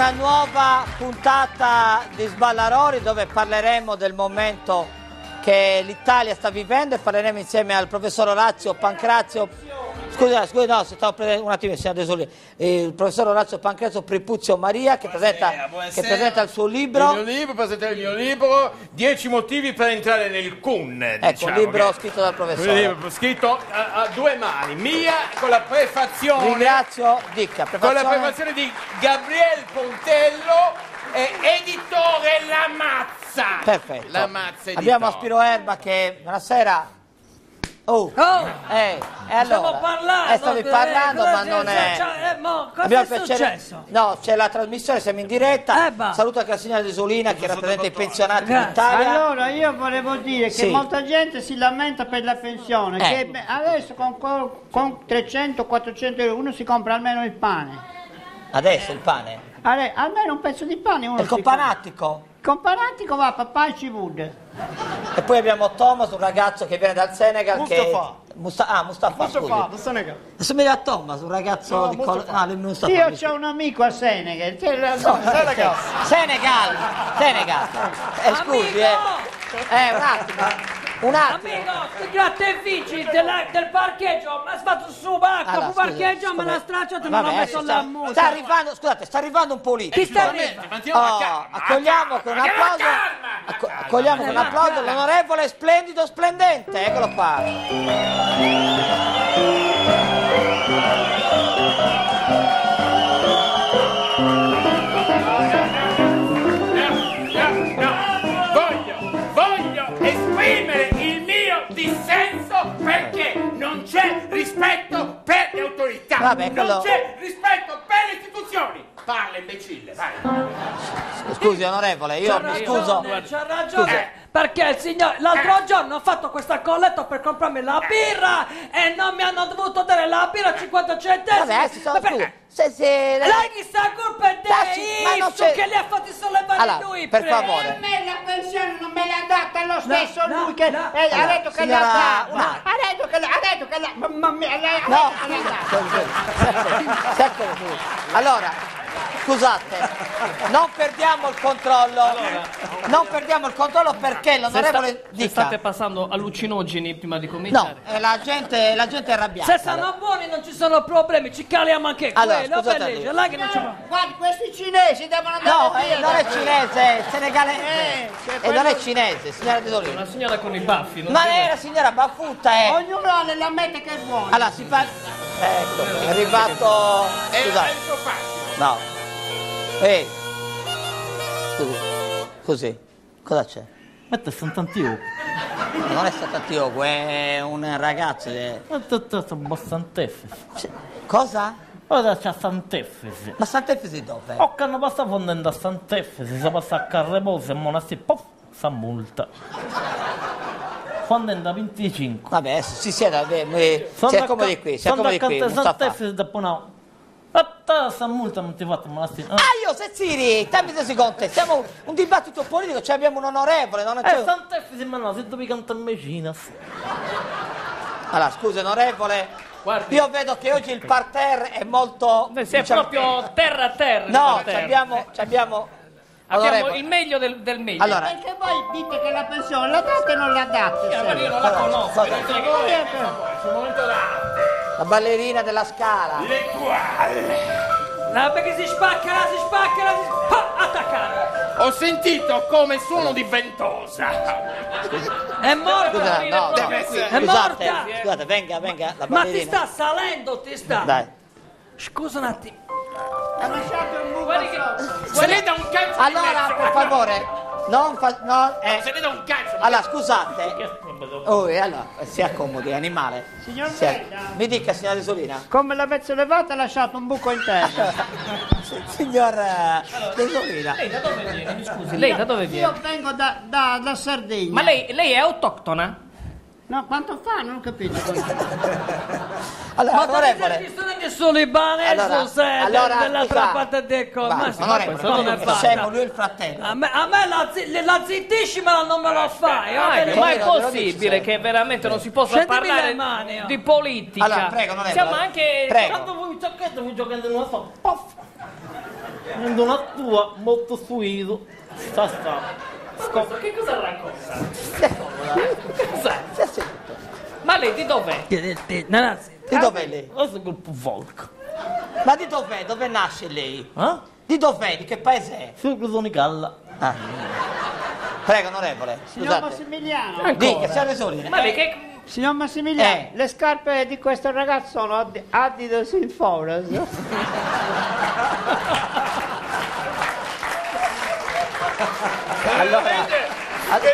una nuova puntata di Sballarori dove parleremo del momento che l'Italia sta vivendo e parleremo insieme al professor Orazio Pancrazio. Scusa, scusa, no, stavo prendendo un attimo, signor Desolì. Il professor Orazio Pancrazio Prepuzio Maria che presenta, che buonasera. presenta il suo Il libro. mio libro, presentare il mio libro, 10 motivi per entrare nel CUN. Ecco, diciamo, un libro che- scritto dal un professore. libro scritto a, a due mani, mia con la prefazione, Ringrazio, dica, con la prefazione. prefazione di Gabriel Pontello editore La Mazza. Perfetto. La Mazza Abbiamo editore. Aspiro Erba che buonasera. Oh, Oh! eh, e allora? Stiamo parlando! Eh, stavi parlando, ma non è. cioè, eh, mo, cosa Abbiamo è piacere- successo? No, c'è la trasmissione, siamo in diretta. Eh, bah. Saluto anche la signora Desolina che rappresenta i pensionati Grazie. d'Italia. Allora io volevo dire che Sì. molta gente si lamenta per la pensione, Eh. che adesso con, co- con 300-400 euro uno si compra almeno il pane. Adesso il pane. Ale- almeno un pezzo di pane uno il si Companatico va papà e ci vuole. E poi abbiamo Thomas, un ragazzo che viene dal Senegal. Mustafa. Che... Musta- ah, Mustafa, Mustafa, scusi. da Senegal. Assomiglia a Thomas, un ragazzo No, di colore. Ah, Mustafa. Io mi- ho un amico a Senegal. la- Senegal. Senegal, Senegal. Eh, scusi, eh. Amico! Eh, un attimo. Un attimo. Amico, ti gratta e vinci della- del parcheggio, ma sfatto su bacca, Allora, parcheggio, me scusi. l'ha stracciato e me l'ha Vabbè, messo sta- la Sta multa. arrivando, scusate, sta arrivando un politico. Chi sta arrivando? la Oh, accogliamo la con un applauso. la la acco- accogliamo con un applauso l'onorevole splendido splendente. Eccolo qua. Vabbè, quello- non c'è rispetto per le istituzioni. Parla imbecille, vai. Scusi, onorevole, io C'ha mi scuso. c'ha ragione. Scusi. Perché il signor l'altro giorno ho fatto questa colletta per comprarmi la birra e non mi hanno dovuto dare la birra a 50 centesimi. Vabbè, si sono Ma perché? scusi. Se, se... Lei chi sta colpa è Lasci- ma non Issu c'è- che li ha fatti sollevare Allora, lui. per favore. A me la pensione non me l'ha data lo stesso no, lui che no. eh, ha detto che signora, l'ha data. No, detto che l'ha data. Secco, secco, scusi. Allora, scusate, non perdiamo il controllo. Non perdiamo il controllo perché Se, sta- l'onorevole se dica. state passando allucinogeni prima di No, cominciare. eh, la gente, la gente è arrabbiata. Se stanno buoni non ci sono problemi, ci caliamo anche Allora, quello, scusate, bellissimo, là che non ci va. Questi cinesi devono andare No, via. eh, non è cinese, è senegalese. Eh, che E non è cinese, signora De Dolino. Una signora con i baffi. non Ma si è la signora Bafutta, è. Ognuno ha nella mente che è buono. Allora, si fa. Ecco, è arrivato. Scusate. il suo facile. No. Ehi. Scusi. Scusi. Cosa c'è? Sono tanti occhi. Ma Non è stato è un ragazzo. è- Aspetta, sono Sant'Efesi. c'è- Cosa? Ora c'è Sant'Efesi. Ma Sant'Efesi dove? O che hanno passato fondendo a Sant'Efesi, si passa a Carreposo e monastero, pof, sa multa. Fondendo a 25. Vabbè, si sieda, eh, si accomodi qui, si accomodi qui. Sono Mustafa. Sant'Efesi dopo no. Multa non ti fatto il monastero. Ah, io, Sezziri, dammi due secondi. Siamo un dibattito politico, cioè abbiamo un onorevole, non è Eh, Sant'Efesi, ma no, se devi cantare Messina. Allora, scusi, onorevole. Guardi. Io vedo che oggi il parterre è molto. Eh, Si è diciamo- proprio terra a terra. No, terra. abbiamo, abbiamo Abbiamo il meglio del, del meglio. Allora, Perché voi dite che la pensione la date e non la date. Eh, ma io non la conosco. cosa? non so che- Voi ecco. Sul momento d'arte. La ballerina della scala. La perché si spacca, la si spacca, la si pa, attaccare. Ho sentito come suono di ventosa. È morta. Scusa, no, Deve no, essere- È scusate, morta. scusate, venga, venga, la Ma ti ballerina. sta salendo, ti sta. Dai. Scusa un attimo. Guardi che-. Se ne dà un cazzo di Allora, mezzo. per favore, non fa... No, eh. Se ne dà un cazzo. di Allora, scusate. Oh, e allora, si accomodi, animale. Signor Si acc-. Mi dica, signora Desolina. Come l'avete levata ha lasciato un buco interno. Signor eh, Desolina. Lei da dove viene? Mi scusi, lei da dove Io viene? vengo da, da, da Sardegna. Ma lei, lei è autoctona? No, quanto fa? Non ho capito. Allora, Ma onorevole. anche solo i banes Allora, se allora, dell'altra scusa. parte del corpo? Ma onorevole, questo come onorevole, fa? scemo, lui è il fratello. A me, a me la, zi- la zittisci ma non me lo fai. Bene? ma è possibile che veramente non si possa parlare le mani, di politica? Allora, prego, onorevole. Siamo anche... Prego. Quando voi giocate, voi giocate in una so, pof. Prendo una tua molto suido. Sta sta. Scusa, che cosa racconta? Cos'è? Stia seduto. Ma lei di dov'è? No, no, sì. Di dov'è lei? Questo è gruppo Volk. Ma di dov'è? Dove nasce lei? Eh? Di dov'è? Di che paese è? Di Galla. Ah. Prego, onorevole. Signor Scusate. Massimiliano, Dica, signor Resolini. Ma lei che... signor Massimiliano, Eh. le scarpe di questo ragazzo sono Adi- Adidas Inforas. Allora,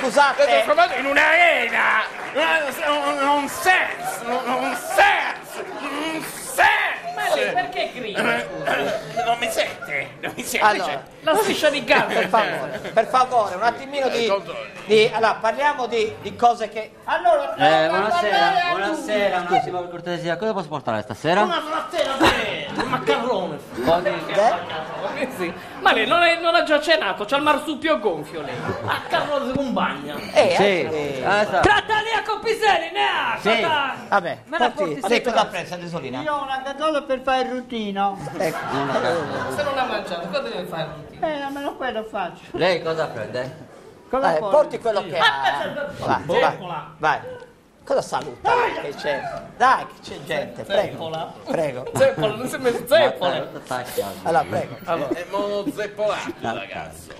scusate, trovato in un'arena! Non, non sense! Non, sense! Non Ma lei sense! perché grida? scusi? Non mi sente? Non mi sente? allora, La striscia di per favore, per favore, un attimino di... di- allora, parliamo di, di cose che... Allora, Eh, buonasera, buonasera, un attimo per cortesia, cosa posso portare stasera? Una frattina te! Un maccarrone. Eh? Sì. Ma lei non, è- non ha già cenato, c'ha il marsupio gonfio lei. Maccarone con bagna. Eh, Sì, eh, ah, sta- Trattania con Piselli, ne ha! Sì. Vabbè, Me la porti, sotto. cosa ha preso, Resolina? io ho una gadola per fare il rutino. Ecco. Se non ha mangiato, cosa deve fare? Eh, almeno quello faccio. Lei cosa prende? Cosa Eh, porti quello che ha. Vai, vai, vai. Cosa saluta? Che c'è? Dai, che c'è gente, prego. Zeppola. Prego. Zeppola, non sembra zeppole. Allora, prego. È monozeppolato, ragazzo.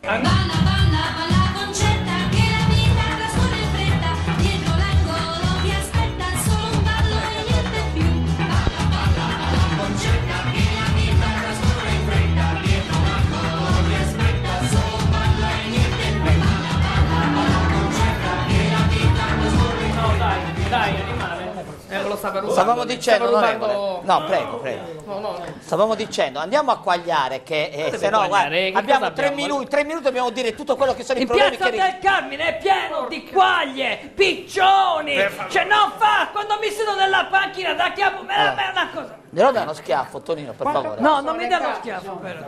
Vanna, Stavamo dicendo, onorevole. rubando- No, prego, prego. No, no, no. Stavamo dicendo, andiamo a quagliare che eh, se no, guarda, abbiamo tre minuti, tre minuti dobbiamo dire tutto quello che sono i In problemi piazza che del Carmine è pieno di quaglie, piccioni! Cioè non fa, quando mi siedo nella panchina da chiamo, me la me una cosa. Devo dare uno schiaffo, Tonino, per favore. No, non mi dà lo schiaffo però.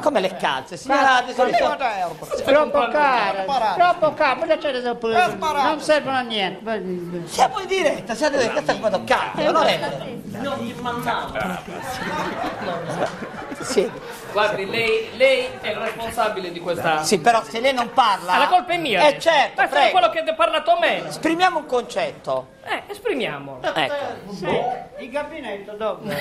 Come le calze, signora. Troppo caro, troppo caro, c'è da? Non servono a niente. Siamo in diretta, siamo in diretta, questa è quando cambia, onorevole. Non gli mandavo. Sì, Guardi, lei, lei è il responsabile di questa... sì, però se lei non parla... Ah, la colpa è mia. Eh certo, Ma è prego. quello che ha parlato a me. Esprimiamo un concetto. Eh, esprimiamolo. Ecco. Il gabinetto dove?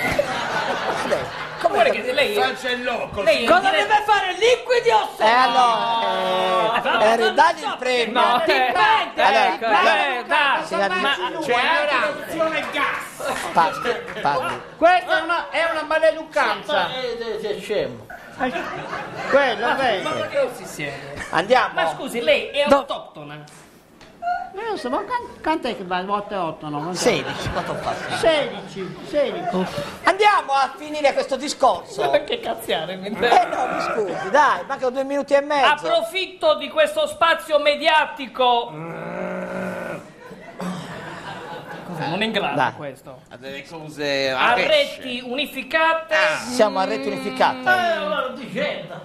Guarda che lei... Faccia il loco. Lei Cosa deve fare? Liquidi o Eh allora, eh, eh, dagli il premio. No, eh, Allora, ecco, prego. eh, Ma C'è l'opzione gas. Parli, parli. Questa è una, è una maleducanza. Eh, sei scemo. Quello, ma perché non si siede? Andiamo. Ma scusi, lei è autoctona? Non so, ma quan- quant'è che va? 8 e 8, no? Quant'è? 16, quanto fa? 16, 16. Andiamo a finire questo discorso. Che cazziare, mi Eh no, mi scusi, dai, mancano due minuti e mezzo. Approfitto di questo spazio mediatico. Cos'è? Non è in grado Dai. questo. Ha delle cose A a pesce. reti unificate. Siamo a rete unificata. Eh, allora dicenda.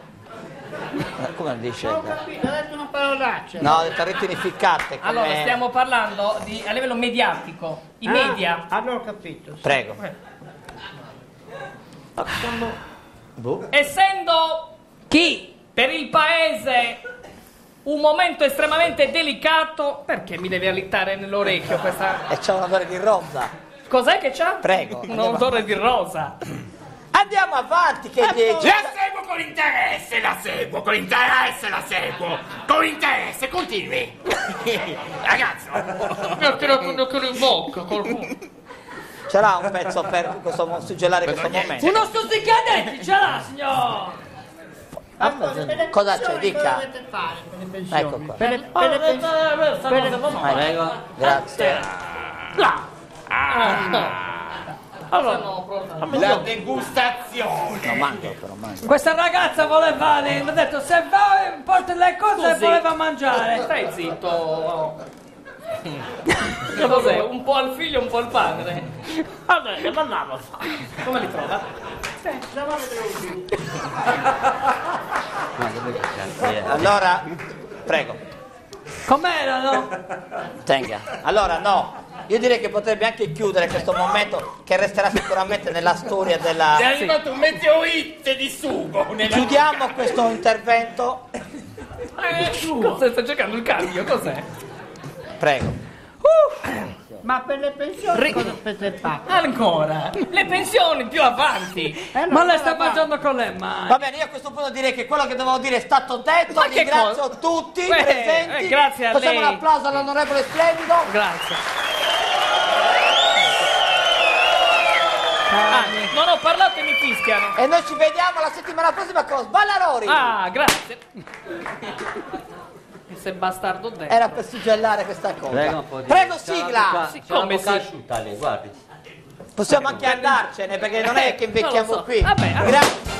Eh, Come non dice? Ho capito, ha detto una parolaccia. No, ho detto rete unificate. come- Allora, stiamo parlando di, a livello mediatico. I Ah, media. Allora ho capito. Prego. Essendo Chi? per il paese un momento estremamente delicato, perché mi deve alittare nell'orecchio questa... E c'è un odore di rosa. Cos'è che c'ha? Prego, Un odore di rosa. Andiamo avanti, che dieci. La seguo con interesse, la seguo con interesse, la seguo con interesse, continui. Ragazzo, Mi ha tirato un occhio in bocca, qualcuno. Ce l'ha un pezzo per questo, suggellare questo momento. Uno stuzzicadenti ce l'ha, signor! Cosa c'è? Dica. Cosa dovete fare per le pensioni? Ecco qua. Per le, per le pensioni. Prego. Grazie. Allora, no, proprio. La degustazione. No, mangio però, mangio. Questa ragazza voleva, le ha detto se va porta le cose Scusi. voleva mangiare. Stai zitto. Che cos'è? Un po' al figlio, un po' al padre. Vabbè, che mandavo a fare? Come li trova? Allora, prego, Com'erano? tenga. Allora, no. Io direi che potrebbe anche chiudere questo momento che resterà sicuramente nella storia della... È arrivato un meteorite di sugo nella Chiudiamo questo intervento. Eh, Cosa sta cercando il cambio? Cos'è? Prego. Ma per le pensioni Ri- cosa avete fatto? Ancora? Le pensioni più avanti! Eh, no, Ma lei guarda, sta mangiando con le mani. Va bene, io a questo punto direi che quello che dovevo dire è stato detto. Ma che Ringrazio cosa? tutti i Beh, presenti. eh, grazie a Facciamo lei. un applauso all'onorevole Splendido. Grazie. Ah, non ho parlato e mi fischiano. E noi ci vediamo la settimana prossima con Sballarori. Ah, grazie. Se bastardo dentro. Era per suggellare questa cosa. Prego un po' di... Prego, C'è la sigla. bocca- Sì, C'è la come bocca sì? asciutta lì, guardi. Possiamo anche andarcene perché non è che Non lo invecchiamo so. qui. Vabbè, allora. Grazie.